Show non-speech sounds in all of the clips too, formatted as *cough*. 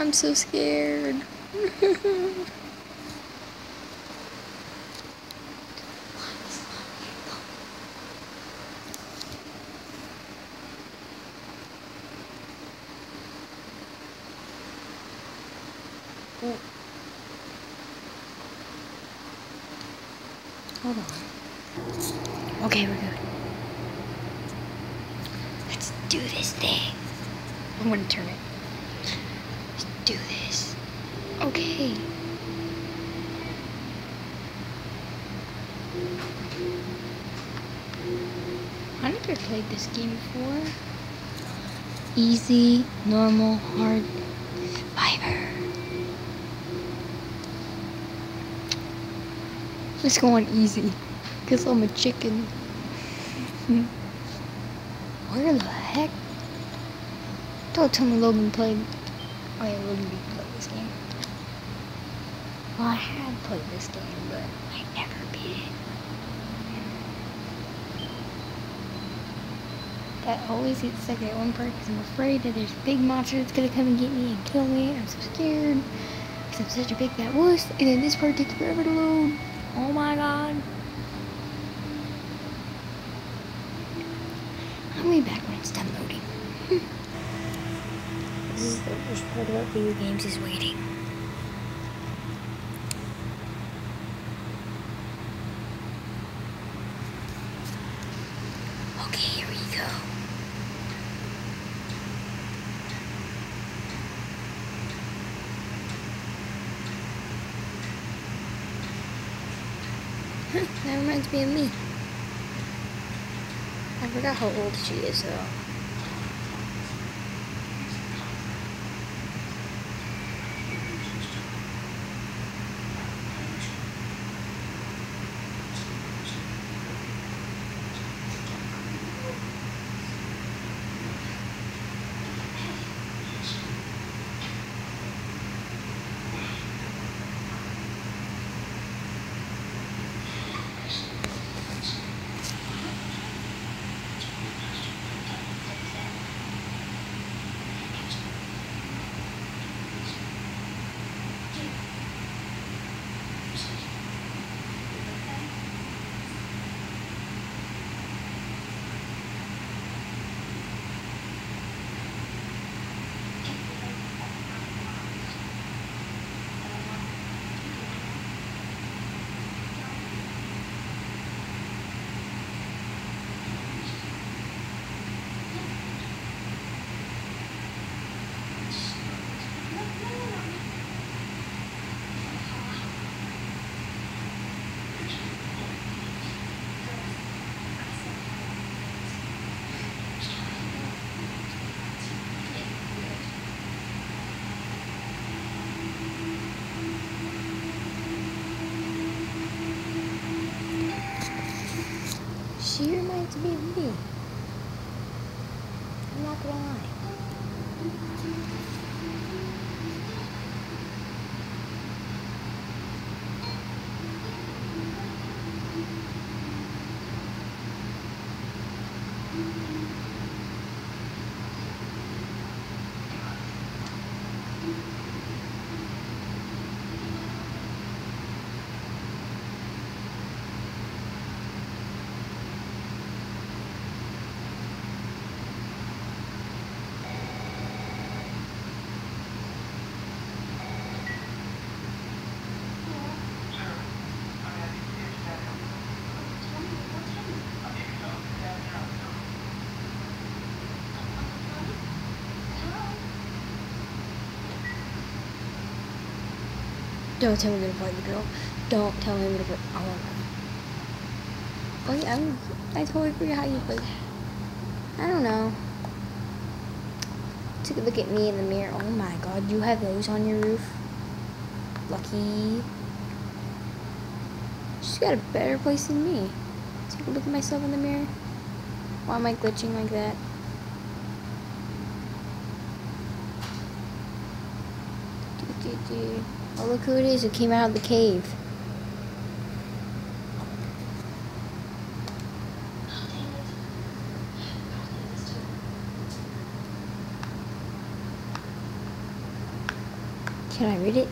I'm so scared. Hold on. Okay, we're good. Let's do this thing. I'm gonna turn it. Do this. Okay. I never played this game before. Easy, normal, hard, survivor. Let's go on easy. Cause I'm a chicken. *laughs* Where the heck? Don't tell me Logan played. Oh yeah, Logan did play this game. Well, I had played this game, but I never beat it. That always gets stuck at one part because I'm afraid that there's a big monster that's gonna come and get me and kill me. I'm so scared because I'm such a big fat wuss. And then this part takes forever to load. Oh my god. I'll be back when it's done is the worst part about video games is waiting. Okay, here we go. Hmm, that reminds me of me. I forgot how old she is though. Don't tell me to find the girl. Don't tell me to put. I want. Oh yeah, I'm, I totally forgot how you play. I don't know. Took a look at me in the mirror. Oh my god, you have those on your roof. Lucky. She's got a better place than me. Take a look at myself in the mirror. Why am I glitching like that? Do, do, do. Oh, look who it is who came out of the cave. Can I read it?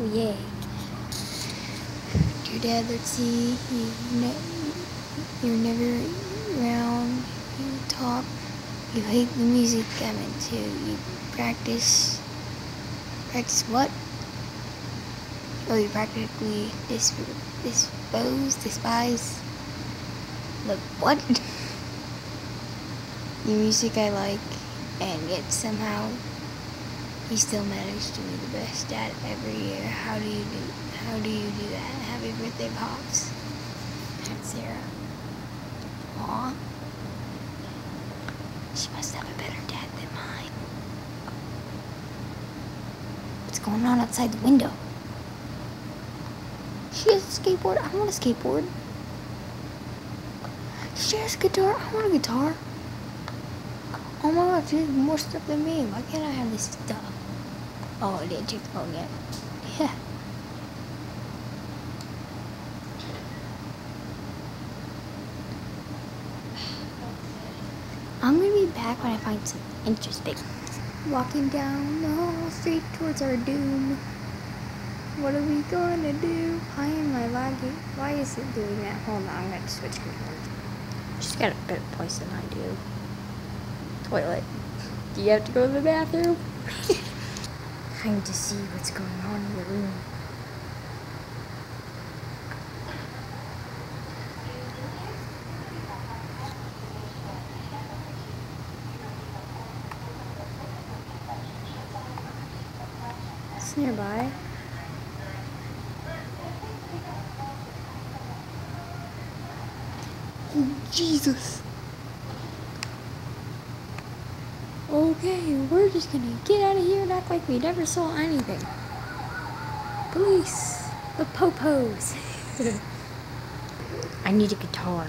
Oh, yay. Your dad, let's see. You ne you're never around. You talk. You hate the music. I meant to. You practice. Practice what? Oh, you practically dis- dispose, despise the what? *laughs* the music I like, and yet somehow he still manage to be the best dad every year. How do you do? How do you do that? Happy birthday, pops. That's Sarah. Aw. She must have a better dad than mine. What's going on outside the window? She has a skateboard. I want a skateboard. She has a guitar. I want a guitar. Oh my god, she has more stuff than me. Why can't I have this stuff? Oh, I didn't check the phone yet. Yeah. I'm gonna be back when I find something interesting. Walking down the whole street towards our doom. What are we gonna do? Why am I lagging? Why is it doing that? Hold on, I'm gonna switch keyboards. She's got a better voice than I do. Toilet. Do you have to go to the bathroom? *laughs* Time to see what's going on in the room. Nearby. Oh, Jesus. Okay, we're just gonna get out of here and act like we never saw anything. Police, the popos. *laughs* I need a guitar.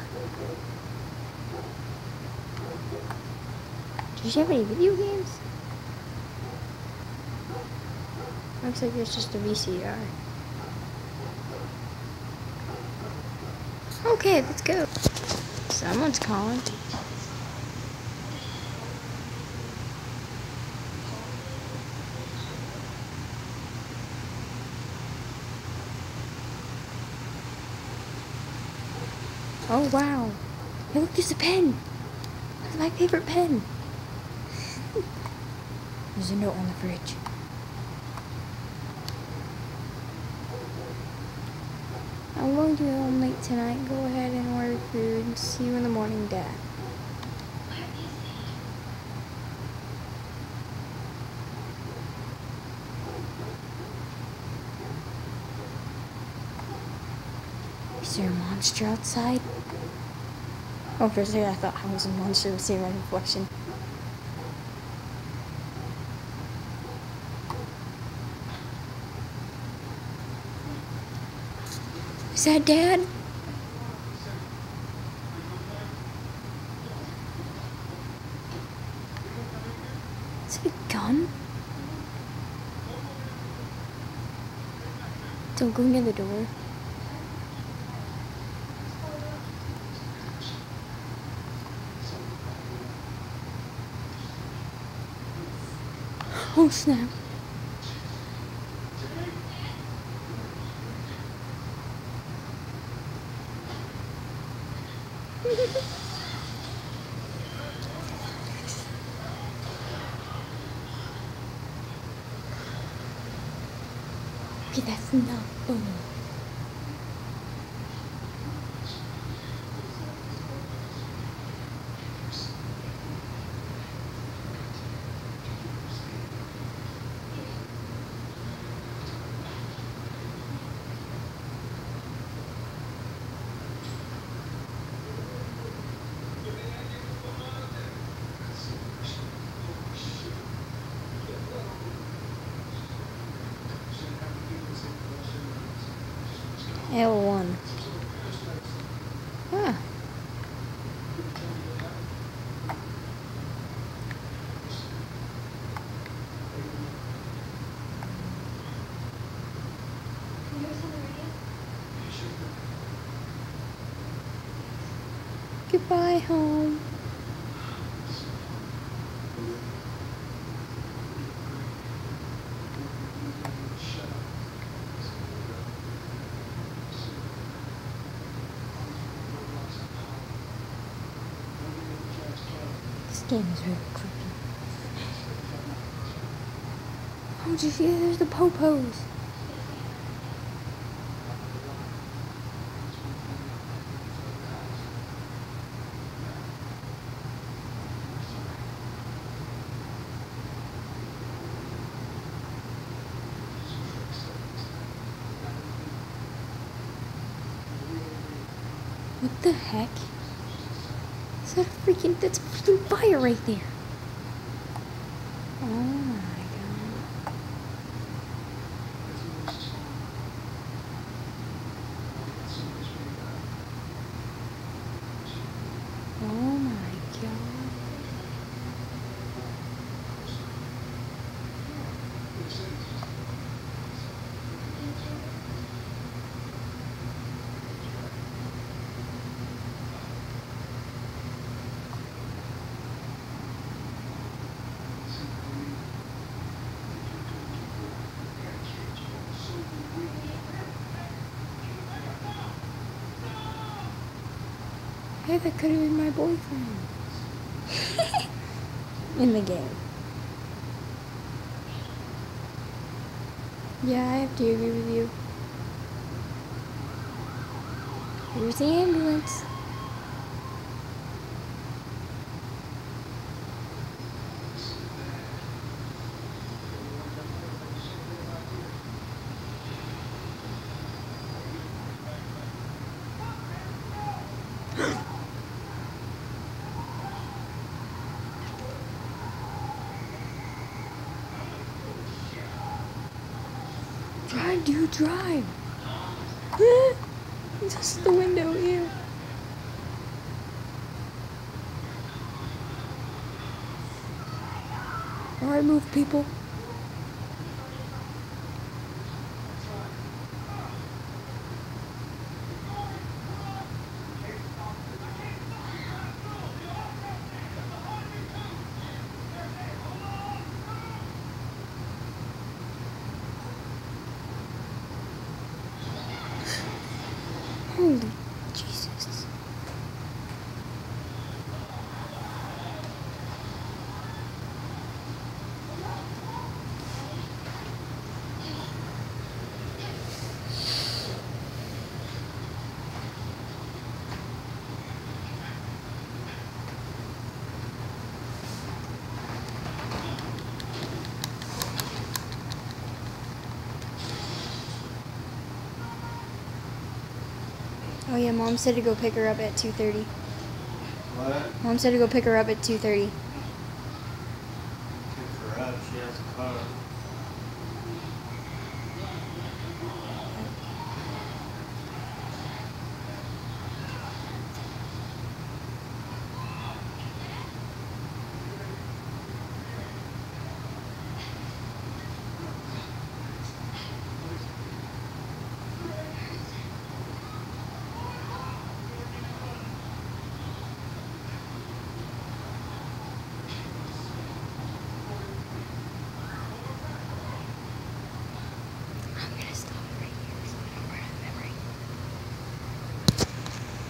Do you have any video games? Looks like it's just a VCR. Okay, let's go. Someone's calling. Oh wow. Hey look, there's a pen. That's my favorite pen. *laughs* there's a note on the fridge. I'm going to be home late tonight. Go ahead and order food. See you in the morning, Dad. Is there a monster outside? Oh, for a I thought I was a monster seeing my reflection. That Dad? Is it a gun? Don't go near the door. Oh snap. Okay, that's enough. Boom. L1. Ah. Goodbye, home. Game is really creepy. Oh, did you see? There's the popos. 对。哦 That could have been my boyfriend. *laughs* In the game. Yeah, I have to agree with you. Here's the ambulance. Drive, you drive. Just the window, ew. Alright, move, people. Holy Jesus. Oh yeah, mom said to go pick her up at 2:30. What? Mom said to go pick her up at 2:30.